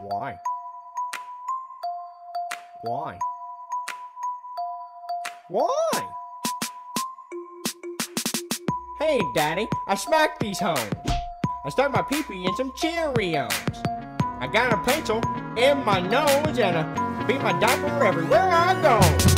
Why? Why? Why? Hey, Daddy, I smacked these homes. I stuck my pee-pee in some Cheerios. I got a pencil in my nose and I beat my diaper everywhere I go.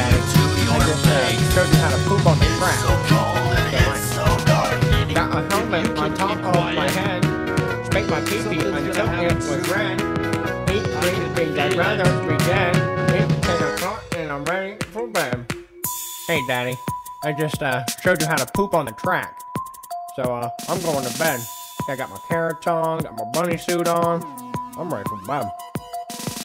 I just uh, showed you how to poop on the crack. Got a helmet on top of my head. Spank my until it was red. Eat green things I'd rather be dead. It's 10 o'clock and I'm ready for bed. Hey, Daddy. I just uh, showed you how to poop on the track. So uh, I'm going to bed. I got my carrot on, got my bunny suit on. I'm ready for bed.